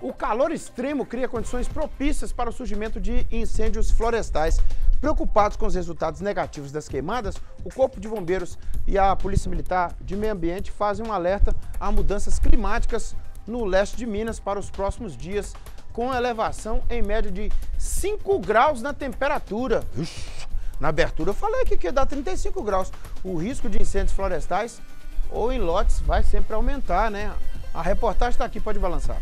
O calor extremo cria condições propícias para o surgimento de incêndios florestais. Preocupados com os resultados negativos das queimadas, o Corpo de Bombeiros e a Polícia Militar de Meio Ambiente fazem um alerta a mudanças climáticas no leste de Minas para os próximos dias, com elevação em média de 5 graus na temperatura. Na abertura eu falei que ia dar 35 graus. O risco de incêndios florestais ou em lotes vai sempre aumentar, né? A reportagem está aqui, pode balançar.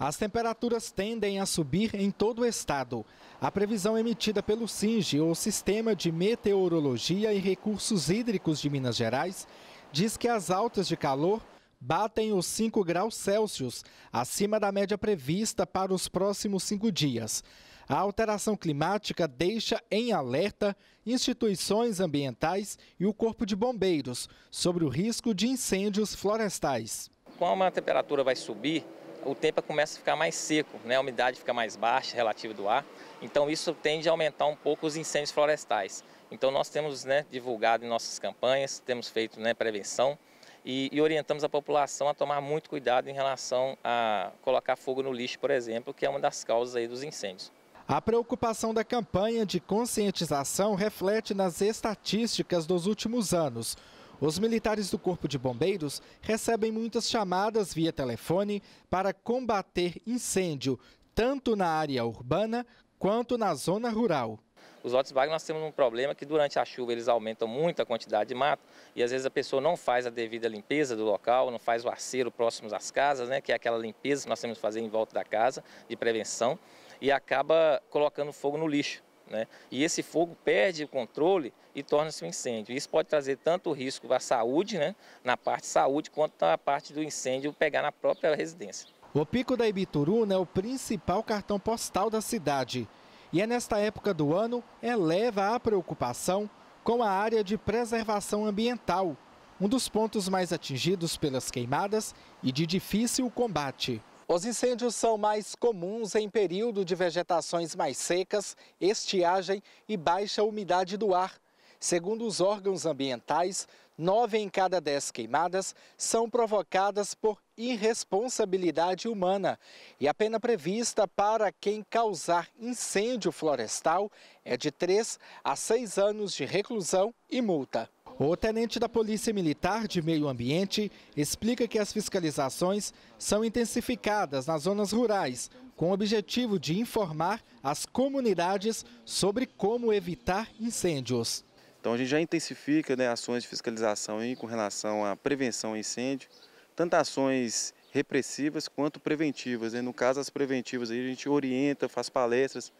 As temperaturas tendem a subir em todo o estado. A previsão emitida pelo SINGE, o Sistema de Meteorologia e Recursos Hídricos de Minas Gerais, diz que as altas de calor batem os 5 graus Celsius, acima da média prevista para os próximos cinco dias. A alteração climática deixa em alerta instituições ambientais e o Corpo de Bombeiros sobre o risco de incêndios florestais. Como a temperatura vai subir, o tempo começa a ficar mais seco, né? a umidade fica mais baixa relativa do ar, então isso tende a aumentar um pouco os incêndios florestais. Então nós temos né, divulgado em nossas campanhas, temos feito né, prevenção e, e, orientamos a população a tomar muito cuidado em relação a colocar fogo no lixo, por exemplo, que é uma das causas aí dos incêndios. A preocupação da campanha de conscientização reflete nas estatísticas dos últimos anos. Os militares do Corpo de Bombeiros recebem muitas chamadas via telefone para combater incêndio, tanto na área urbana quanto na zona rural. Os Volkswagen nós temos um problema que durante a chuva eles aumentam muito a quantidade de mato e às vezes a pessoa não faz a devida limpeza do local, não faz o acero próximo às casas, né, que é aquela limpeza que nós temos que fazer em volta da casa, de prevenção, e acaba colocando fogo no lixo. Né? E esse fogo perde o controle e torna-se um incêndio. Isso pode trazer tanto risco à saúde, né, na parte de saúde, quanto na parte do incêndio pegar na própria residência. O Pico da Ibituruna é o principal cartão postal da cidade. E é nesta época do ano eleva a preocupação com a área de preservação ambiental, um dos pontos mais atingidos pelas queimadas e de difícil combate. Os incêndios são mais comuns em período de vegetações mais secas, estiagem e baixa umidade do ar. Segundo os órgãos ambientais, nove em cada dez queimadas são provocadas por irresponsabilidade humana. E a pena prevista para quem causar incêndio florestal é de três a seis anos de reclusão e multa. O tenente da Polícia Militar de Meio Ambiente explica que as fiscalizações são intensificadas nas zonas rurais, com o objetivo de informar as comunidades sobre como evitar incêndios. Então a gente já intensifica né, ações de fiscalização aí com relação à prevenção a incêndio, tanto ações repressivas quanto preventivas. Né? No caso, as preventivas aí a gente orienta, faz palestras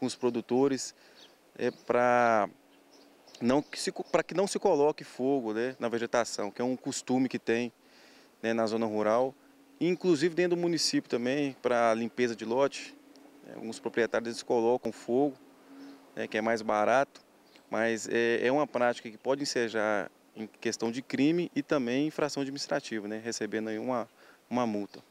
com os produtores é, para para que não se coloque fogo né, na vegetação, que é um costume que tem né, na zona rural, inclusive dentro do município também, para limpeza de lote. Né, alguns proprietários eles colocam fogo, né, que é mais barato, mas é, é uma prática que pode ensejar em questão de crime e também infração administrativa, né, recebendo aí uma, uma multa.